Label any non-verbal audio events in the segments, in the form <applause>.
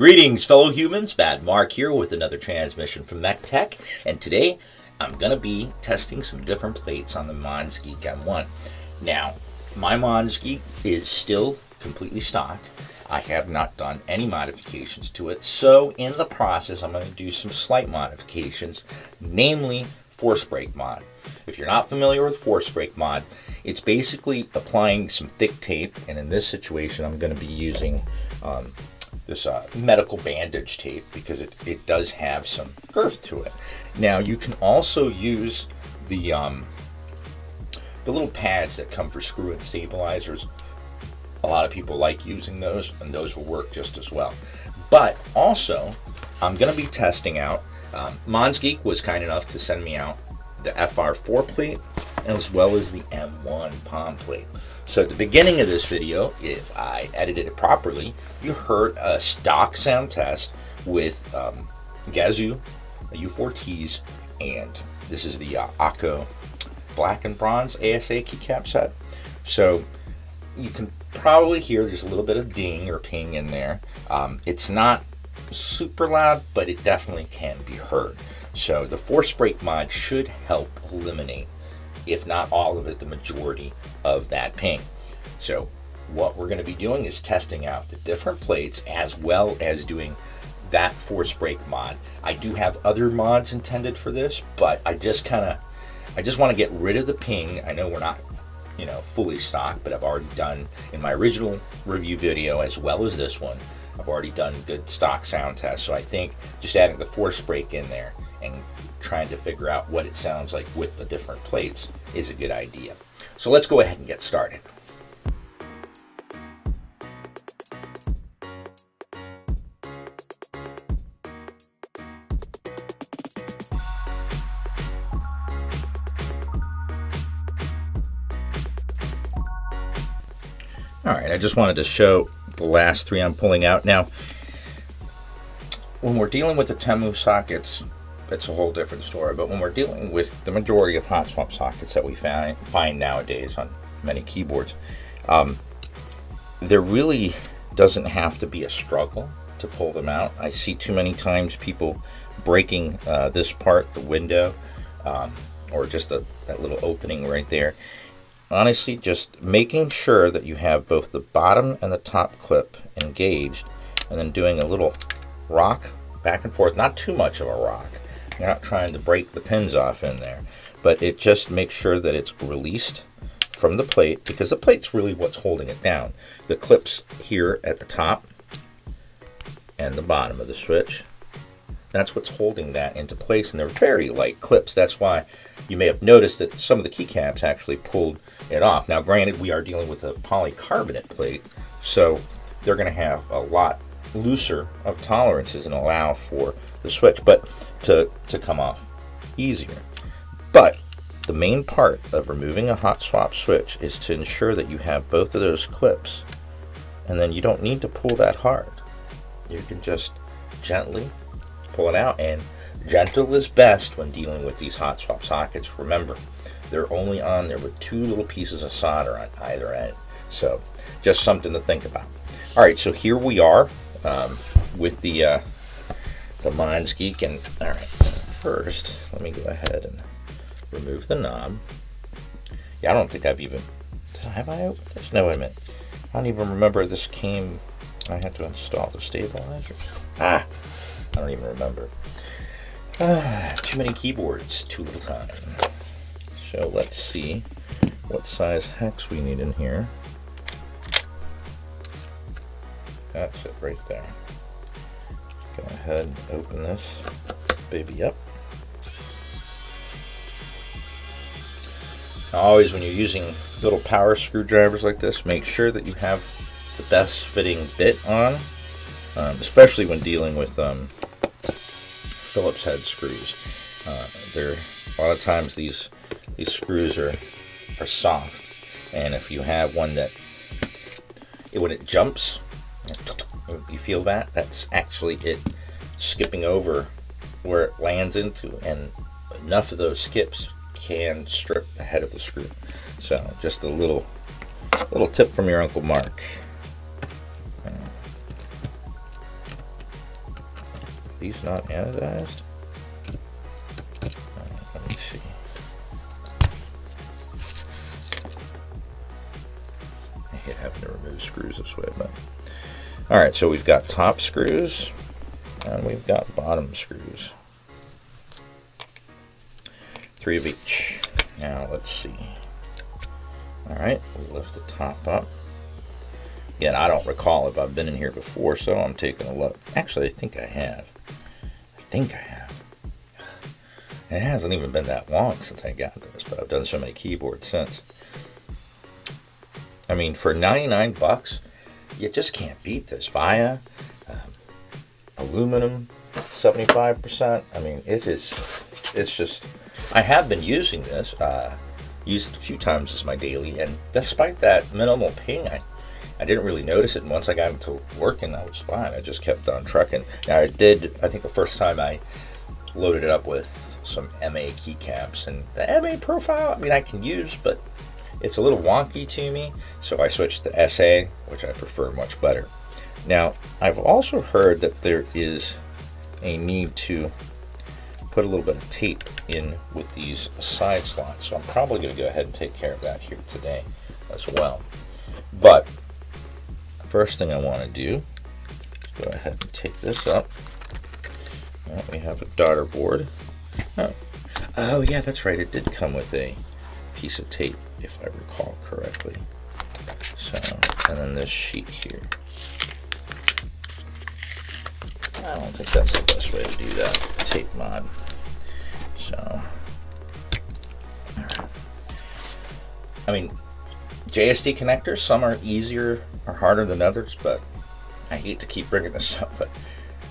Greetings, fellow humans. Bad Mark here with another transmission from Mech Tech, and today I'm going to be testing some different plates on the Monsgeek M1. Now, my Monsgeek is still completely stock. I have not done any modifications to it, so in the process I'm going to do some slight modifications, namely force break mod. If you're not familiar with force break mod, it's basically applying some thick tape, and in this situation I'm going to be using um, this uh, medical bandage tape because it, it does have some girth to it. Now you can also use the um, the little pads that come for screw-in stabilizers. A lot of people like using those and those will work just as well. But also, I'm going to be testing out, um, Monsgeek was kind enough to send me out the FR4 plate as well as the M1 POM plate. So at the beginning of this video, if I edited it properly, you heard a stock sound test with um, Gazzew U4Ts, and this is the uh, Akko Black and Bronze ASA keycap set. So you can probably hear there's a little bit of ding or ping in there. Um, it's not super loud, but it definitely can be heard. So the force break mod should help eliminate if not all of it, the majority of that ping. So what we're going to be doing is testing out the different plates as well as doing that force break mod. I do have other mods intended for this, but I just kind of, I just want to get rid of the ping. I know we're not, you know, fully stocked, but I've already done in my original review video as well as this one, I've already done good stock sound tests. So I think just adding the force break in there and trying to figure out what it sounds like with the different plates is a good idea. So let's go ahead and get started. All right, I just wanted to show the last three I'm pulling out. Now, when we're dealing with the Temu sockets, it's a whole different story. But when we're dealing with the majority of hot swap sockets that we find, find nowadays on many keyboards, um, there really doesn't have to be a struggle to pull them out. I see too many times people breaking uh, this part, the window, um, or just that little opening right there. Honestly, just making sure that you have both the bottom and the top clip engaged, and then doing a little rock back and forth, not too much of a rock, you're not trying to break the pins off in there, but it just makes sure that it's released from the plate because the plate's really what's holding it down. The clips here at the top and the bottom of the switch, that's what's holding that into place, and they're very light clips. That's why you may have noticed that some of the keycaps actually pulled it off. Now, granted, we are dealing with a polycarbonate plate, so they're going to have a lot looser of tolerances and allow for the switch, but to, to come off easier. But the main part of removing a hot swap switch is to ensure that you have both of those clips and then you don't need to pull that hard. You can just gently pull it out and gentle is best when dealing with these hot swap sockets. Remember, they're only on there with two little pieces of solder on either end. So just something to think about. All right, so here we are um, with the uh, the geek and all right. First, let me go ahead and remove the knob. Yeah, I don't think I've even have I opened this? No, wait a minute. I don't even remember this came. I had to install the stabilizer. Ah, I don't even remember. Ah, too many keyboards, too little time. So let's see what size hex we need in here. That's it right there. Go ahead and open this baby up. Always when you're using little power screwdrivers like this, make sure that you have the best fitting bit on, um, especially when dealing with um, Phillips head screws. Uh, they're a lot of times these these screws are are soft, and if you have one that it, when it jumps, you feel that that's actually it skipping over where it lands into, and enough of those skips can strip the head of the screw. So just a little little tip from your Uncle Mark. These not anodized? Uh, let me see. I hate having to remove screws this way, but all right. So we've got top screws and we've got bottom screws three of each. Now let's see. All right, we lift the top up. Again, I don't recall if I've been in here before, so I'm taking a look. Actually, I think I have. I think I have. It hasn't even been that long since I got this, but I've done so many keyboards since. I mean, for 99 bucks, you just can't beat this. Via, um, aluminum, 75%. I mean, it is, it's just I have been using this, uh, used it a few times as my daily, and despite that minimal ping, I, I didn't really notice it. And once I got into working, I was fine. I just kept on trucking. Now, I did, I think the first time I loaded it up with some MA keycaps, and the MA profile, I mean, I can use, but it's a little wonky to me, so I switched to SA, which I prefer much better. Now, I've also heard that there is a need to put a little bit of tape in with these side slots. So I'm probably going to go ahead and take care of that here today as well. But first thing I want to do is go ahead and take this up. Well, we have a daughter board. Oh. oh yeah, that's right. It did come with a piece of tape, if I recall correctly. So, and then this sheet here. I don't think that's the best way to do that tape mod. So, I mean, JST connectors, some are easier or harder than others, but I hate to keep bringing this <laughs> up, but,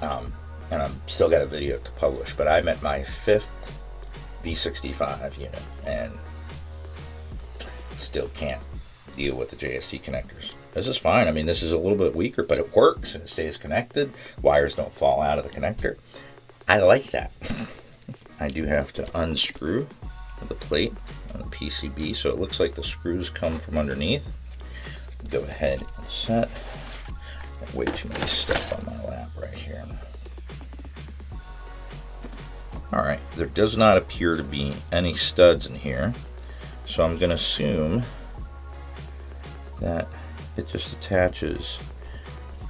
um, and I'm still got a video to publish, but I'm at my fifth V65 unit and still can't deal with the JST connectors. This is fine. I mean, this is a little bit weaker, but it works and it stays connected. Wires don't fall out of the connector. I like that. <laughs> I do have to unscrew the plate on the PCB so it looks like the screws come from underneath. Go ahead and set. Way too many stuff on my lap right here. Alright, there does not appear to be any studs in here. So I'm going to assume that it just attaches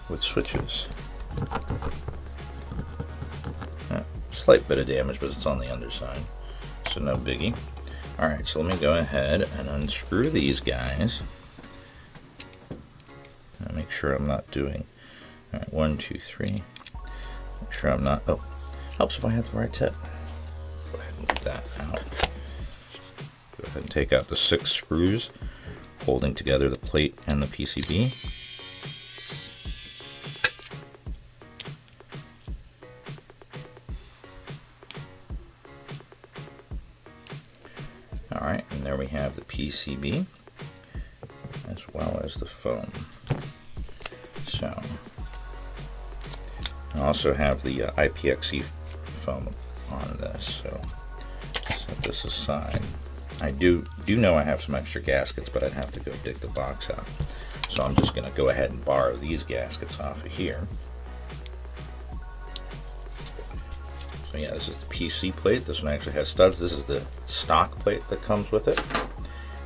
with switches. Uh, slight bit of damage, but it's on the underside, so no biggie. Alright, so let me go ahead and unscrew these guys. Make sure I'm not doing, alright, one, two, three. Make sure I'm not, oh, helps if I have the right tip. and take out the six screws holding together the plate and the PCB. Alright, and there we have the PCB as well as the foam. So, I also have the uh, IXPE foam on this, so set this aside. I do do know I have some extra gaskets, but I'd have to go dig the box out. So I'm just going to go ahead and borrow these gaskets off of here. So yeah, this is the PC plate. This one actually has studs. This is the stock plate that comes with it.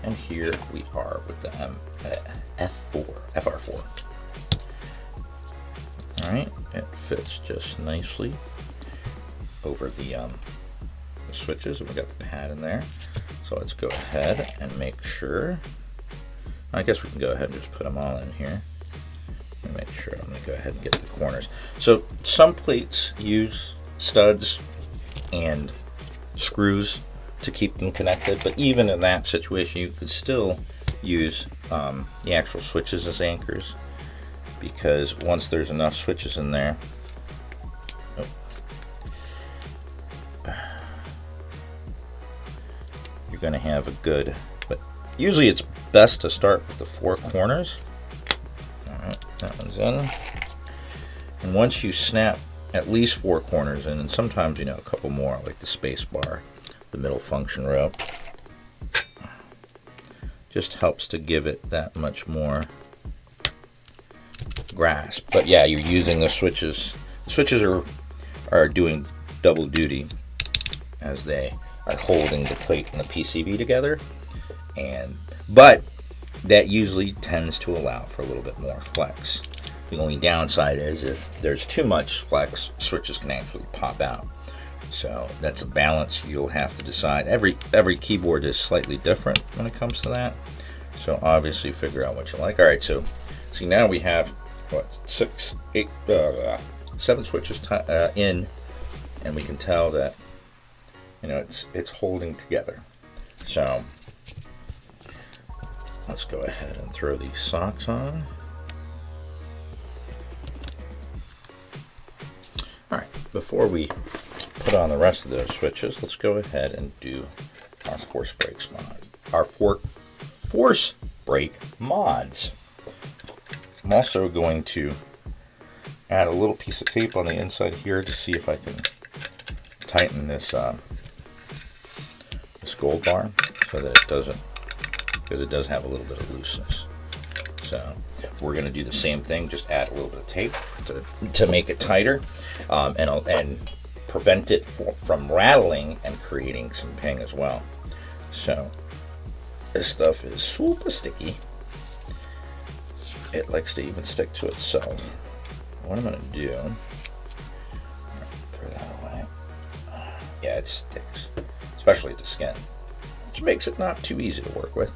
And here we are with the M uh, F4, FR4. All right, it fits just nicely over the, um, the switches. And we got the pad in there. So let's go ahead and make sure. I guess we can go ahead and just put them all in here. Make sure I'm gonna go ahead and get the corners. So some plates use studs and screws to keep them connected, but even in that situation, you could still use um, the actual switches as anchors because once there's enough switches in there, going to have a good, but usually it's best to start with the four corners. All right, that one's in. And once you snap at least four corners in, and sometimes, you know, a couple more, like the space bar, the middle function row, Just helps to give it that much more grasp. But yeah, you're using the switches. The switches are, are doing double duty as they are holding the plate and the PCB together. And But that usually tends to allow for a little bit more flex. The only downside is if there's too much flex, switches can actually pop out. So that's a balance you'll have to decide. Every every keyboard is slightly different when it comes to that. So obviously figure out what you like. All right, so see now we have what six, eight, uh, seven switches uh, in, and we can tell that you know it's it's holding together. So let's go ahead and throw these socks on. All right, before we put on the rest of those switches, let's go ahead and do our force breaks mod. Our for force break mods. I'm also going to add a little piece of tape on the inside here to see if I can tighten this uh, this gold bar so that it doesn't, because it does have a little bit of looseness. So we're going to do the same thing, just add a little bit of tape to, to make it tighter um, and, and prevent it from rattling and creating some ping as well. So this stuff is super sticky. It likes to even stick to itself. What I'm going to do, throw that away. Yeah, it sticks, especially to skin, which makes it not too easy to work with.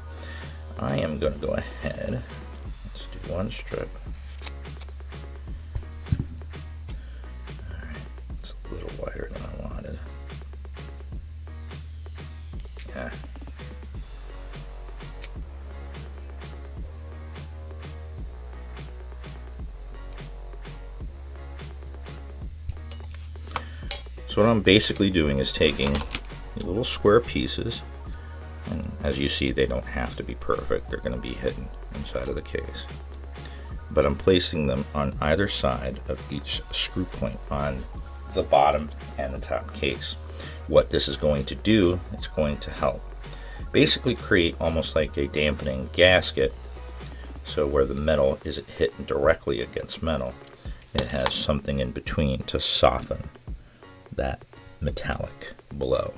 I am going to go ahead let's do one strip. It's a little wider than I wanted. Yeah. So what I'm basically doing is taking little square pieces and as you see they don't have to be perfect they're going to be hidden inside of the case but I'm placing them on either side of each screw point on the bottom and the top case. What this is going to do, it's going to help basically create almost like a dampening gasket so where the metal isn't hitting directly against metal it has something in between to soften that metallic below.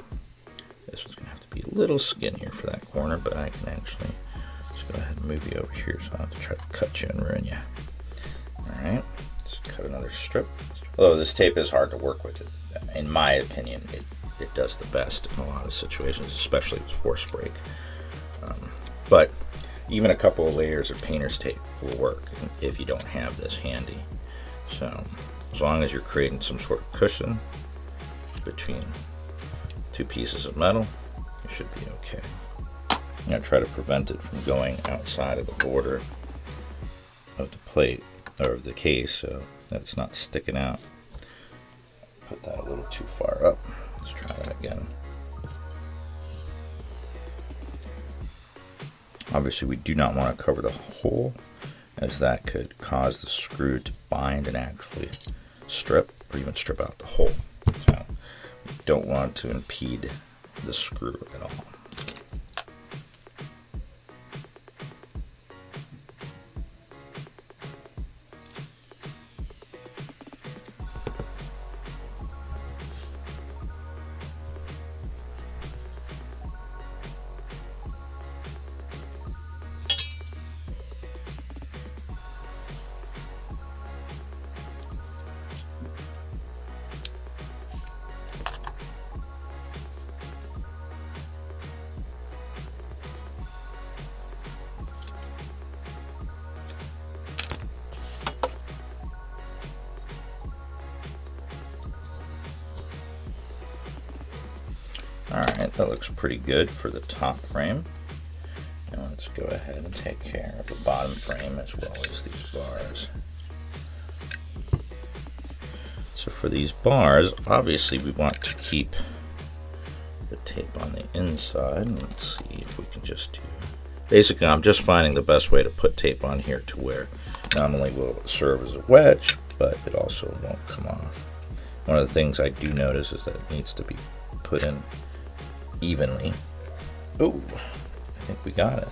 This one's going to have to be a little skinnier for that corner but I can actually just go ahead and move you over here so I have to try to cut you and ruin you. Alright, let's cut another strip. Although this tape is hard to work with, it, in my opinion, it, it does the best in a lot of situations, especially with force break. Um, but even a couple of layers of painter's tape will work if you don't have this handy. So as long as you're creating some sort of cushion between two pieces of metal, you should be okay. I'm to try to prevent it from going outside of the border of the plate or of the case so that it's not sticking out. Put that a little too far up. Let's try that again. Obviously we do not want to cover the hole as that could cause the screw to bind and actually strip or even strip out the hole. Don't want to impede the screw at all. That looks pretty good for the top frame. Now let's go ahead and take care of the bottom frame as well as these bars. So for these bars, obviously we want to keep the tape on the inside. Let's see if we can just do... Basically, I'm just finding the best way to put tape on here to where not only will it serve as a wedge, but it also won't come off. One of the things I do notice is that it needs to be put in evenly. Oh, I think we got it.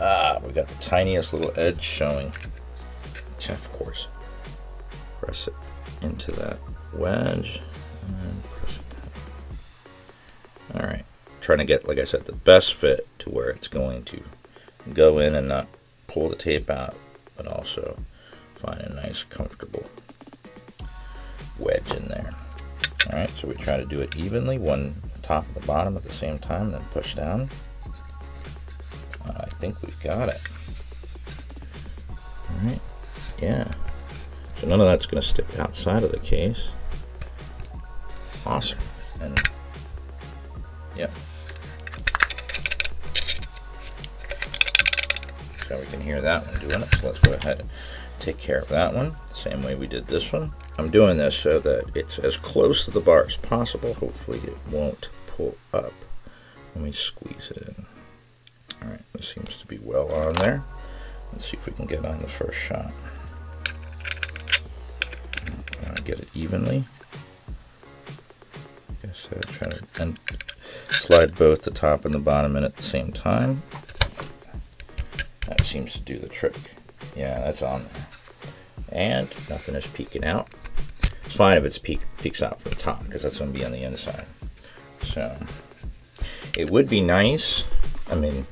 Ah, we got the tiniest little edge showing. Of course, press it into that wedge and press it down. All right, trying to get, like I said, the best fit to where it's going to go in and not pull the tape out, but also find a nice, comfortable wedge in there. All right, so we try to do it evenly, one top and the bottom at the same time, then push down. I think we've got it. All right, yeah. So none of that's going to stick outside of the case. Awesome. And yep. So we can hear that one doing it. So let's go ahead take care of that one. Same way we did this one. I'm doing this so that it's as close to the bar as possible. Hopefully it won't pull up Let me squeeze it in. All right, this seems to be well on there. Let's see if we can get on the first shot. Uh, get it evenly. Guess uh, try to slide both the top and the bottom in at the same time. That seems to do the trick. Yeah, that's on there. And nothing is peeking out. It's fine if it's peek, peeks out from the top because that's going to be on the inside. So it would be nice, I mean,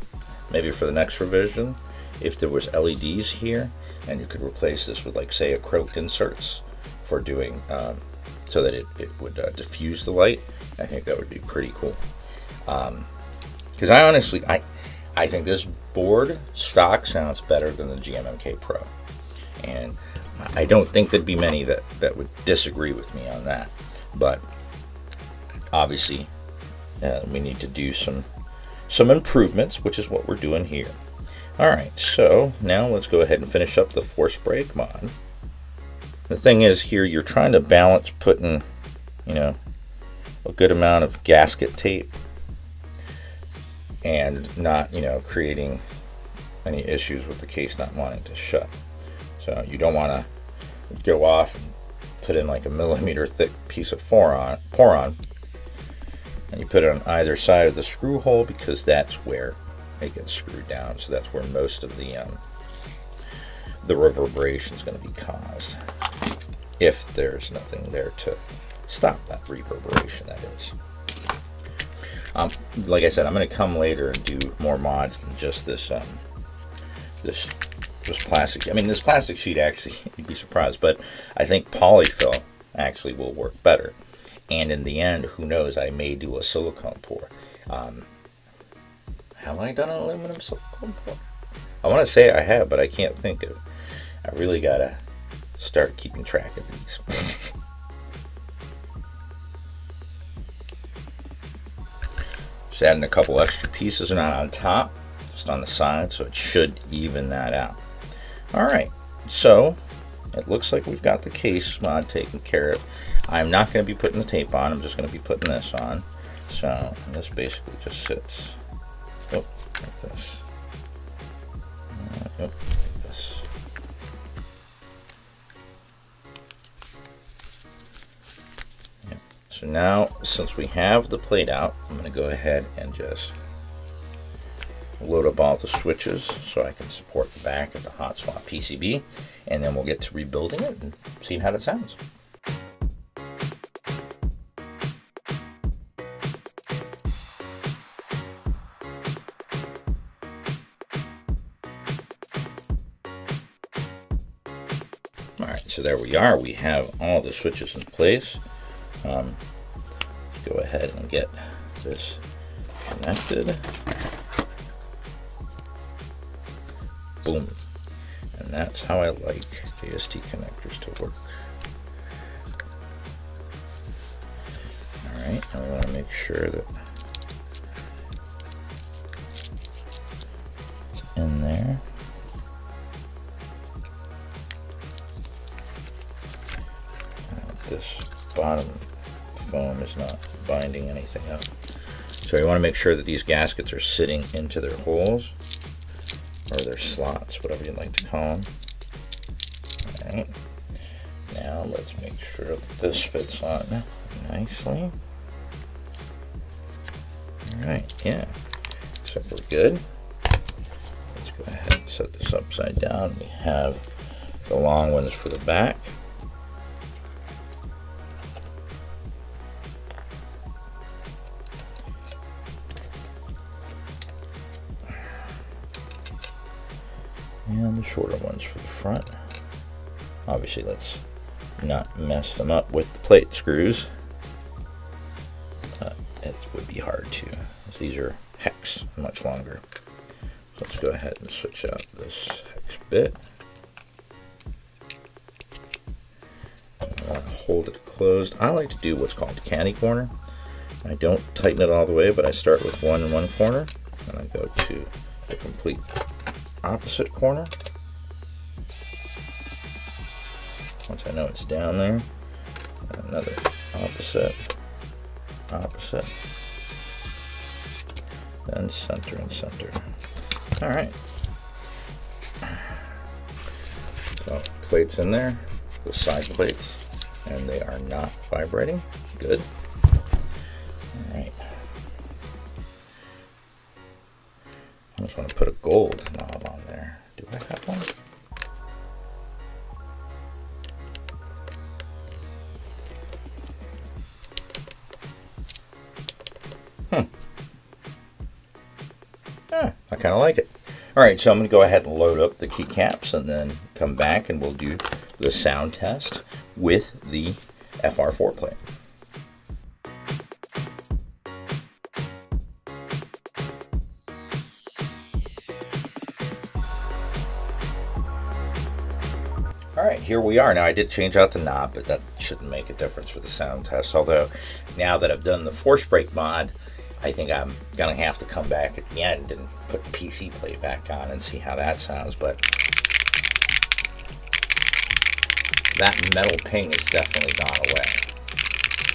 maybe for the next revision, if there was LEDs here and you could replace this with like say acrylic inserts for doing, um, so that it, it would uh, diffuse the light. I think that would be pretty cool. Because um, I honestly, I, I think this board stock sounds better than the GMMK Pro. And I don't think there'd be many that, that would disagree with me on that. But obviously, uh, we need to do some some improvements, which is what we're doing here. All right, so now let's go ahead and finish up the force break mod. The thing is here, you're trying to balance putting, you know, a good amount of gasket tape and not, you know, creating any issues with the case not wanting to shut. So you don't want to go off and put in like a millimeter thick piece of poron, poron and you put it on either side of the screw hole because that's where it gets screwed down. So that's where most of the um, the reverberation is going to be caused if there's nothing there to stop that reverberation that is. Um, like I said, I'm going to come later and do more mods than just this um, this this plastic. I mean, this plastic sheet actually, <laughs> you'd be surprised, but I think polyfill actually will work better. And in the end, who knows, I may do a silicone pour. Um, have I done an aluminum silicone pour? I want to say I have, but I can't think of. I really got to start keeping track of these. <laughs> Just adding a couple extra pieces, not on top, just on the side, so it should even that out. All right, so it looks like we've got the case mod taken care of. I'm not going to be putting the tape on, I'm just going to be putting this on. So this basically just sits oh, like this. Uh, this. Yep. So now, since we have the plate out, I'm going to go ahead and just load up all the switches so I can support the back of the hot swap PCB and then we'll get to rebuilding it and seeing how that sounds. Alright, so there we are. We have all the switches in place. Um, go ahead and get this connected. Boom. And that's how I like JST connectors to work. Alright, I want to make sure that it's in there. Uh, this bottom foam is not binding anything up. So you want to make sure that these gaskets are sitting into their holes or their slots, whatever you'd like to call them. All right. Now let's make sure that this fits on nicely. All right, yeah, so we're good. Let's go ahead and set this upside down. We have the long ones for the back. Front. Obviously, let's not mess them up with the plate screws. Uh, it would be hard to, these are hex, much longer. So let's go ahead and switch out this hex bit. hold it closed. I like to do what's called candy corner. I don't tighten it all the way, but I start with one in one corner, and I go to the complete opposite corner. I know it's down there, another opposite, opposite, then center and center. All right. So plates in there, the side plates, and they are not vibrating. Good. I kind of like it. All right, so I'm going to go ahead and load up the keycaps and then come back and we'll do the sound test with the FR4 plate. All right, here we are. Now I did change out the knob, but that shouldn't make a difference for the sound test. Although now that I've done the force break mod, I think I'm gonna have to come back at the end and put the PC plate back on and see how that sounds. But that metal ping has definitely gone away.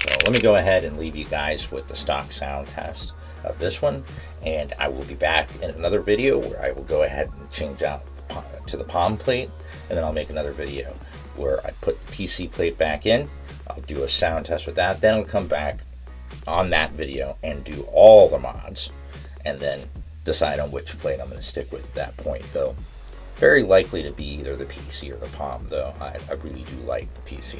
So let me go ahead and leave you guys with the stock sound test of this one. And I will be back in another video where I will go ahead and change out to the POM plate and then I'll make another video where I put the PC plate back in. I'll do a sound test with that. Then I'll come back on that video and do all the mods and then decide on which plate I'm going to stick with at that point though. Very likely to be either the PC or the POM though. I, I really do like the PC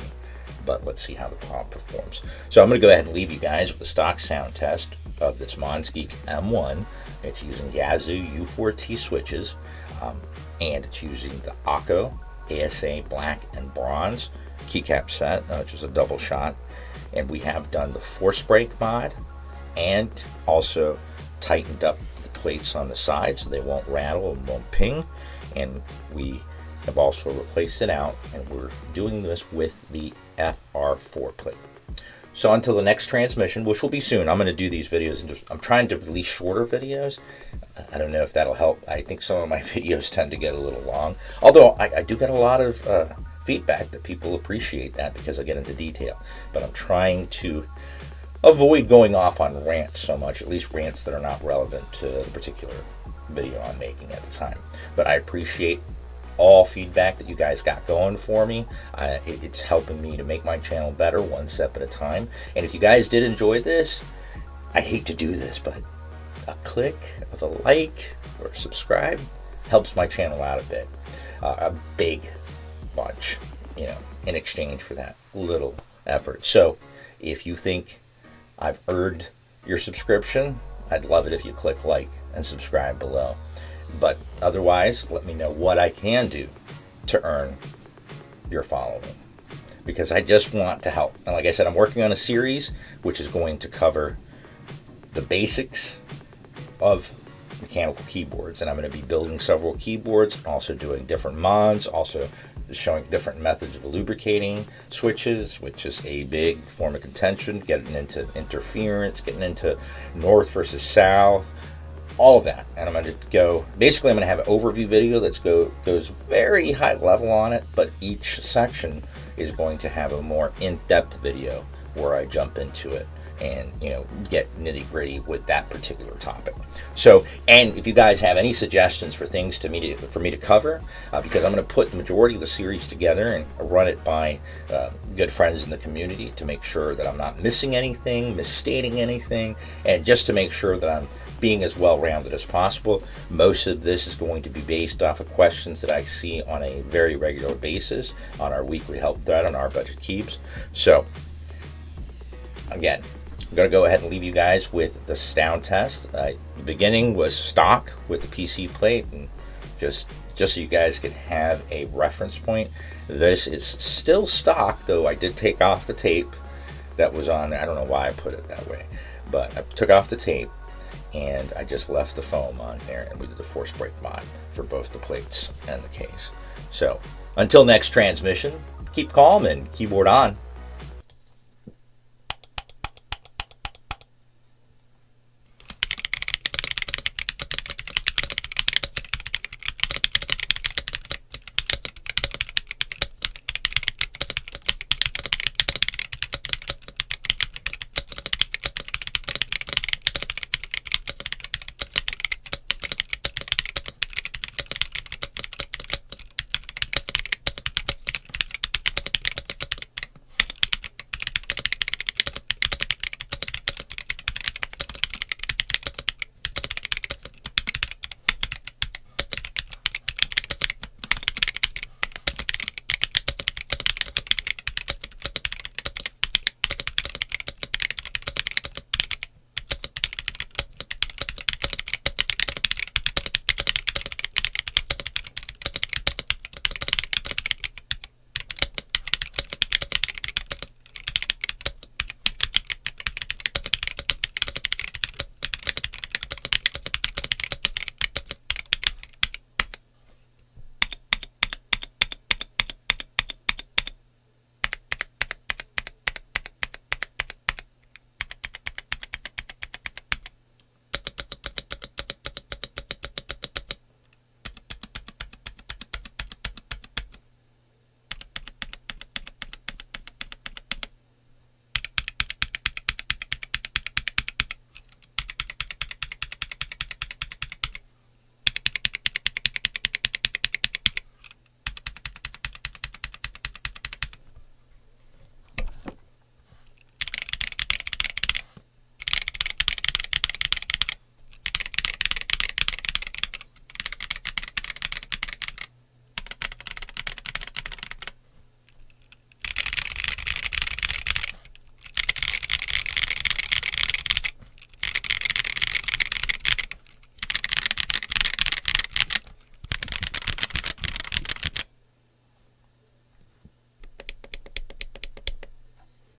but let's see how the POM performs. So I'm going to go ahead and leave you guys with a stock sound test of this Monsgeek M1. It's using Gazzew U4T switches. Um, and it's using the Akko ASA Black and Bronze keycap set, uh, which is a double shot. And we have done the force break mod and also tightened up the plates on the side so they won't rattle and won't ping. And we have also replaced it out and we're doing this with the FR4 plate. So until the next transmission, which will be soon, I'm going to do these videos and just, I'm trying to release shorter videos I don't know if that'll help. I think some of my <laughs> videos tend to get a little long. Although I, I do get a lot of uh, feedback that people appreciate that because I get into detail. But I'm trying to avoid going off on rants so much, at least rants that are not relevant to the particular video I'm making at the time. But I appreciate all feedback that you guys got going for me. It, it's helping me to make my channel better one step at a time. And if you guys did enjoy this, I hate to do this, but a click of a like or subscribe helps my channel out a bit. Uh, a big bunch, you know, in exchange for that little effort. So if you think I've earned your subscription, I'd love it if you click like and subscribe below. But otherwise, let me know what I can do to earn your following because I just want to help. And like I said, I'm working on a series which is going to cover the basics of mechanical keyboards and I'm going to be building several keyboards also doing different mods also showing different methods of lubricating switches which is a big form of contention getting into interference getting into north versus south all of that. And I'm going to go basically I'm going to have an overview video that go goes very high level on it but each section is going to have a more in-depth video where I jump into it and you know get nitty gritty with that particular topic. So, and if you guys have any suggestions for things to me to, for me to cover, uh, because I'm going to put the majority of the series together and run it by uh, good friends in the community to make sure that I'm not missing anything, misstating anything, and just to make sure that I'm being as well rounded as possible. Most of this is going to be based off of questions that I see on a very regular basis on our weekly help thread on our budget keeps. So, again, I'm going to go ahead and leave you guys with the sound test. Uh, the beginning was stock with the PC plate, and just just so you guys can have a reference point. This is still stock, though I did take off the tape that was on. there. I don't know why I put it that way, but I took off the tape and I just left the foam on there, and we did the force break mod for both the plates and the case. So until next transmission, keep calm and keyboard on.